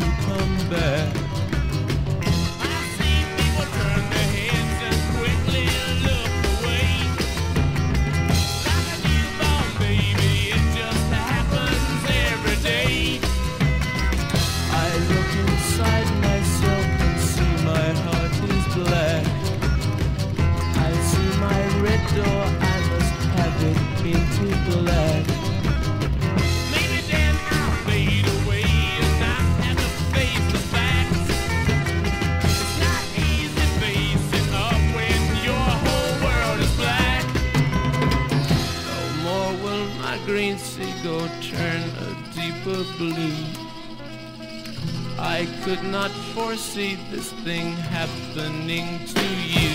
come back. go turn a deeper blue. I could not foresee this thing happening to you.